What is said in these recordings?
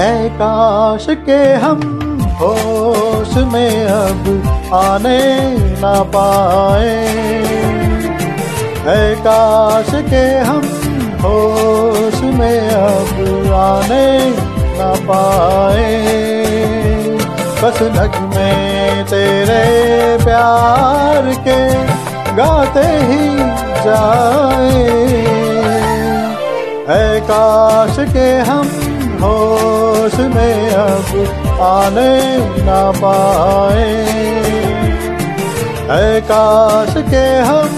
ऐ काश के हम होश में अब आने ना पाए। ऐ काश के हम होश में अब आने ना पाए। बस नगमे तेरे प्यार के गाते ही जाए। ऐ काश के हम होश में अब आने ना पाए। ऐ काश के हम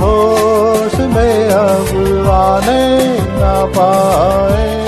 होश में अब आने ना पाए।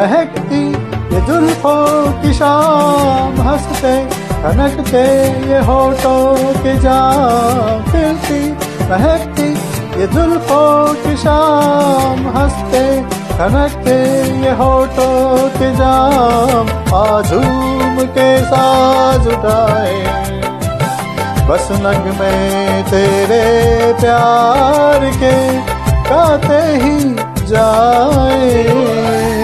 महकती ये जुल्फों की शाम, हँसते खनकते ये होठों के जाम खिलती महकती ये जुल्फों की शाम, हँसते खनकते ये होठों के जाम आजूम के साज उठाए। बस नग में तेरे प्यार के गाते ही जाए।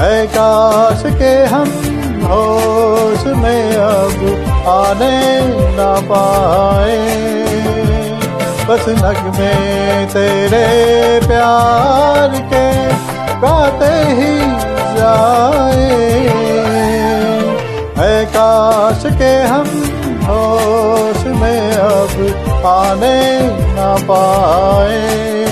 ऐ काश के हम होश में अब आने ना पाए। बस नग में तेरे प्यार के गाते ही जाए। है काश के हम होश में अब आने ना पाए।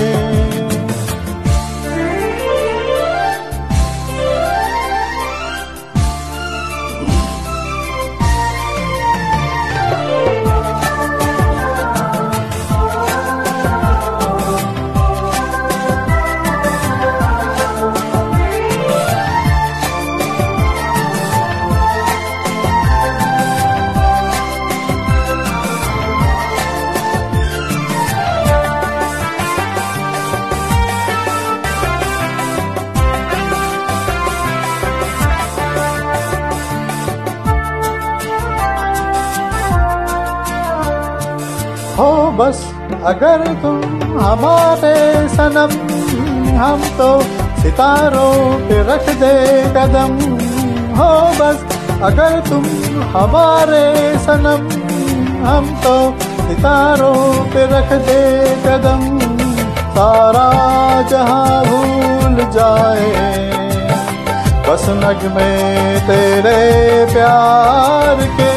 बस अगर तुम हमारे सनम, हम तो सितारों पे रख दे कदम। हो बस अगर तुम हमारे सनम, हम तो सितारों पे रख दे कदम। सारा जहाँ भूल जाए, बस नग में तेरे प्यार के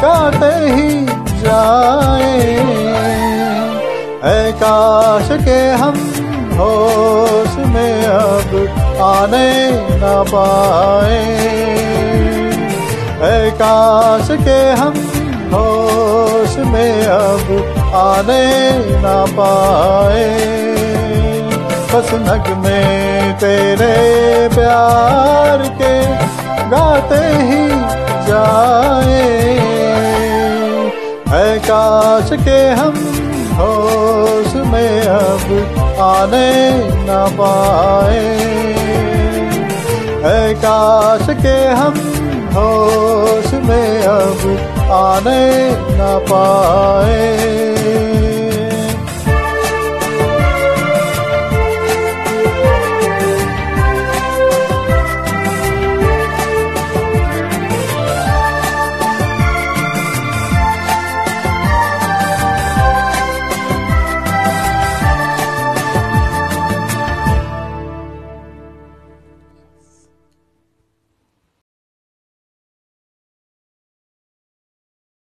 गाते ही जाए। काश के हम होश में अब आने ना पाए। काश के हम होश में अब आने न पाए। बस नग में तेरे प्यार के गाते काश के हम होश में अब आने न पाए। है काश के हम होश में अब आने न पाए।